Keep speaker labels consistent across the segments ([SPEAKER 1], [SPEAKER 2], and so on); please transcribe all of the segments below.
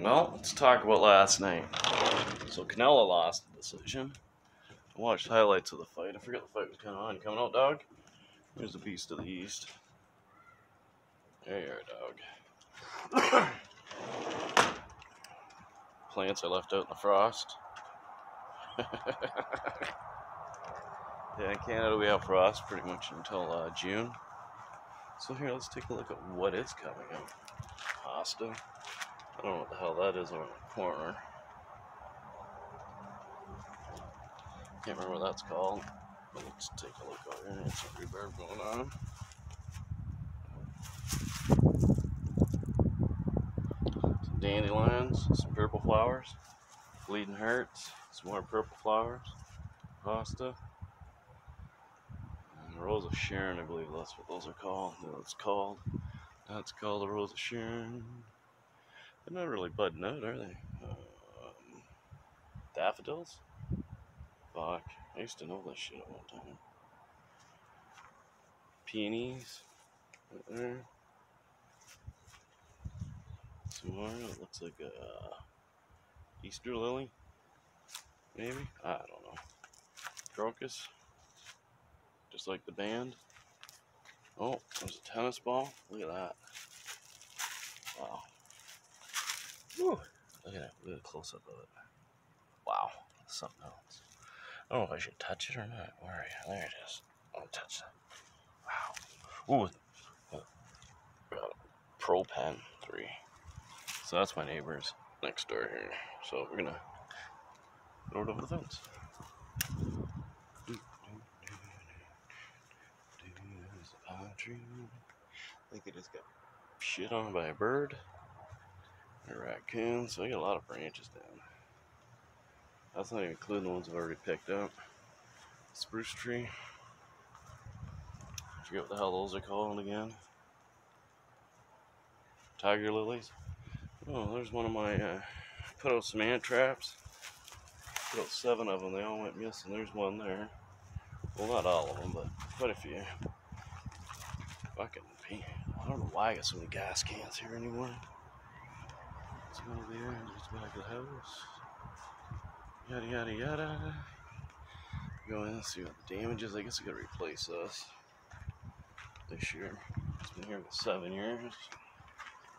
[SPEAKER 1] Well, let's talk about last night. So Canelo lost the decision. I watched highlights of the fight. I forget the fight was kind of on. Coming out, dog? Here's the beast of the east. There you are, dog. Plants I left out in the frost. yeah, in Canada we have frost pretty much until uh, June. So here, let's take a look at what is coming up. Pasta. I don't know what the hell that is on the corner. Can't remember what that's called. But let's take a look over here. There's some reverb going on. Some dandelions, some purple flowers, bleeding hearts, some more purple flowers, pasta. And the Rose of Sharon, I believe that's what those are called. That's called. That's called the Rose of Sharon. They're not really budding out, are they? Um, daffodils? Fuck. I used to know this shit at one time. Peonies. Right there. Some more. It looks like a Easter lily. Maybe? I don't know. Crocus. Just like the band. Oh, there's a tennis ball. Look at that. Wow. Whew. Look at that. Look at a close up of it. Wow. Something else. I don't know if I should touch it or not. Where are you? There it is. I'll touch that. Wow. Ooh. Pro Pen 3. So that's my neighbors next door here. So we're gonna throw it over the fence. I think it just got shit on by a bird. Raccoon. So I got a lot of branches down. That's not even including the ones I've already picked up. Spruce tree. I forget what the hell those are called again. Tiger lilies. Oh, there's one of my, uh, put out some ant traps. Put out seven of them, they all went missing. There's one there. Well, not all of them, but quite a few. Fucking. I don't know why I got so many gas cans here anymore. Back of the house. Yada yada yada. Go in and see what the damage is. I guess I gotta replace this this year. It's been here for seven years.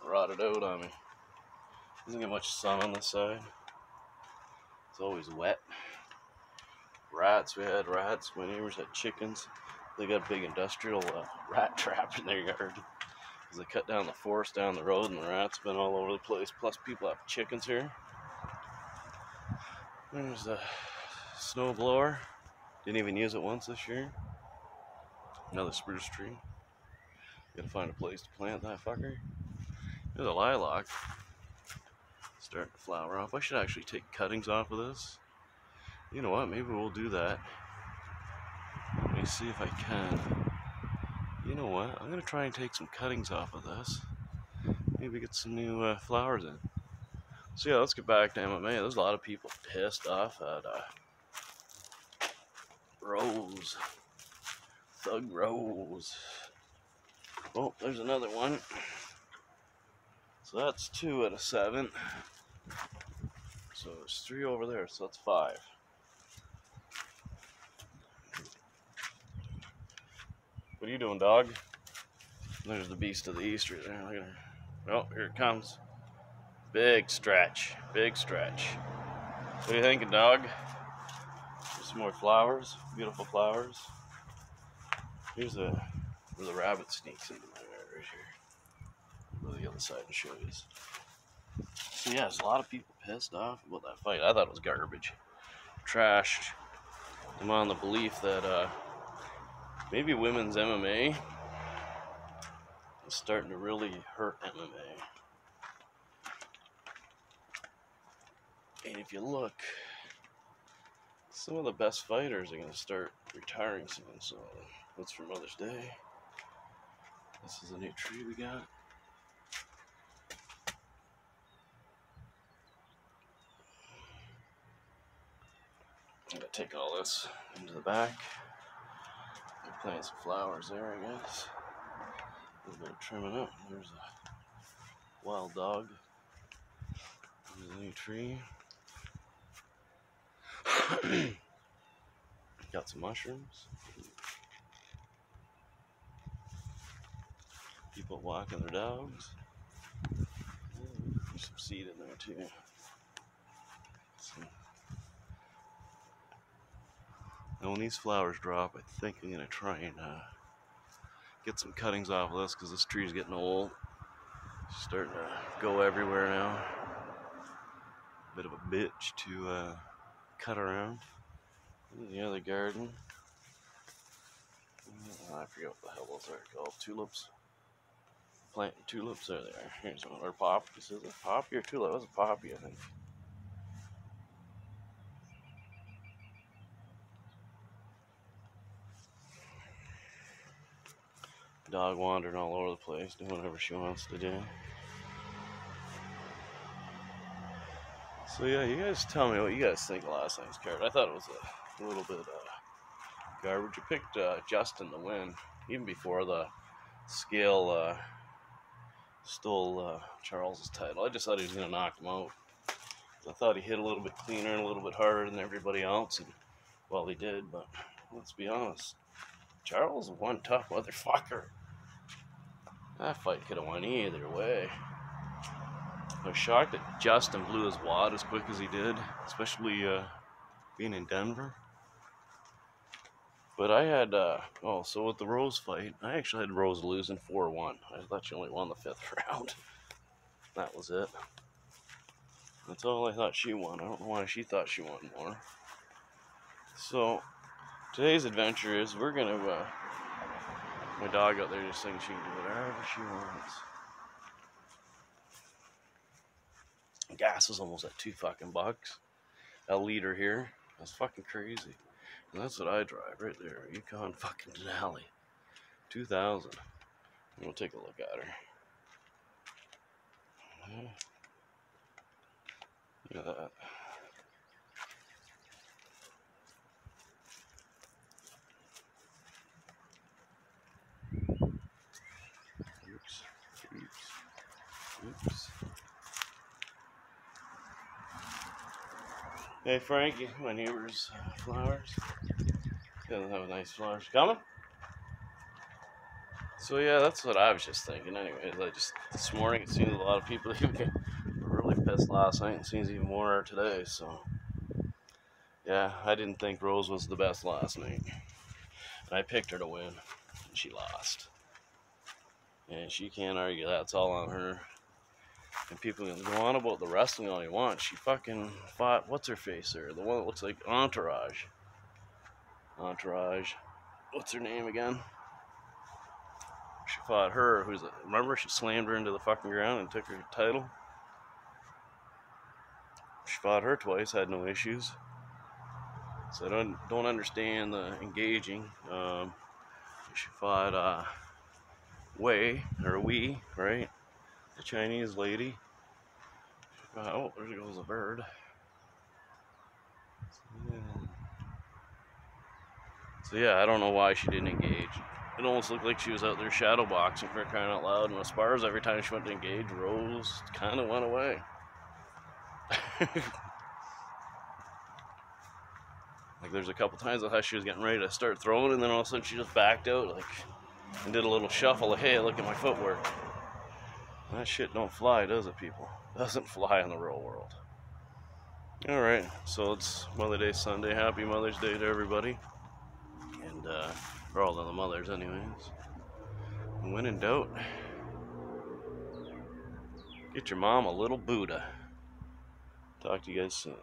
[SPEAKER 1] Rotted out on me. Doesn't get much sun on this side. It's always wet. Rats, we had rats. My neighbors had chickens. They got a big industrial uh, rat trap in their yard. Because they cut down the forest down the road and the rats been all over the place. Plus people have chickens here. There's a snow blower. Didn't even use it once this year. Another spruce tree. Gotta find a place to plant that fucker. There's a lilac. Starting to flower off. I should actually take cuttings off of this. You know what? Maybe we'll do that. Let me see if I can. You know what? I'm gonna try and take some cuttings off of this. Maybe get some new uh, flowers in. So yeah, let's get back to MMA. There's a lot of people pissed off at uh, Rose. Thug Rose. Oh, there's another one. So that's two out of seven. So there's three over there, so that's five. What are you doing, dog? There's the beast of the east right there. Look at her. Oh, here it comes. Big stretch. Big stretch. What are you thinking, dog? There's some more flowers. Beautiful flowers. Here's a where the rabbit sneaks into my yard right here. Go to the other side and show you. So yeah, there's a lot of people pissed off about that fight. I thought it was garbage. Trashed. I'm on the belief that uh, maybe women's MMA is starting to really hurt MMA. And if you look, some of the best fighters are going to start retiring soon. So that's for Mother's Day. This is a new tree we got. I'm gonna take all this into the back. Plant some flowers there, I guess. A little bit of trimming up. There's a wild dog. There's a new tree. Got some mushrooms. People walking their dogs. There's some seed in there too. So, now when these flowers drop, I think I'm gonna try and uh, get some cuttings off of this because this tree's getting old. It's starting to go everywhere now. Bit of a bitch to uh, cut around. The other garden. I forget what the hell those are called. Tulips. Planting tulips. Are there. Here's one. Or poppies. Is it poppy or tulip? It was a poppy, I think. Dog wandering all over the place, doing whatever she wants to do. So yeah, you guys tell me what you guys think of last night's card. I thought it was a little bit uh, garbage. You picked uh, Justin to win, even before the scale uh, stole uh, Charles's title. I just thought he was going to knock him out. I thought he hit a little bit cleaner and a little bit harder than everybody else, and well, he did. But let's be honest, Charles is one tough motherfucker. That fight could have went either way. I was shocked that Justin blew his wad as quick as he did, especially uh, being in Denver. But I had, uh, oh, so with the Rose fight, I actually had Rose losing 4 1. I thought she only won the fifth round. That was it. That's all I thought she won. I don't know why she thought she won more. So, today's adventure is we're going to, uh, my dog out there just thinks she can do whatever she wants. Gas is almost at two fucking bucks. A liter here. That's fucking crazy. And that's what I drive right there. Yukon fucking Denali. 2000. We'll take a look at her. Look at that. Hey Frankie, my neighbor's flowers. Doesn't have a nice flowers. Coming? So yeah, that's what I was just thinking. Anyways, I just this morning it seems a lot of people were really pissed last night. It seems even more today. So yeah, I didn't think Rose was the best last night, and I picked her to win, and she lost. And she can't argue. That's all on her. And people can go on about the wrestling all you want. She fucking fought, what's her face there? The one that looks like Entourage. Entourage. What's her name again? She fought her, who's, remember she slammed her into the fucking ground and took her title? She fought her twice, had no issues. So I don't, don't understand the engaging. Um, she fought uh, Wei, or Wee, right? The Chinese lady. Uh, oh, there goes a bird. So yeah, I don't know why she didn't engage. It almost looked like she was out there shadow boxing for crying out loud. And far as every time she went to engage, Rose kind of went away. like there's a couple times I thought she was getting ready to start throwing, and then all of a sudden she just backed out, like, and did a little shuffle. Like, hey, look at my footwork. That shit don't fly, does it, people? Doesn't fly in the real world. Alright, so it's Mother Day Sunday. Happy Mother's Day to everybody. And, uh, for all the mothers, anyways. when in doubt, get your mom a little Buddha. Talk to you guys soon.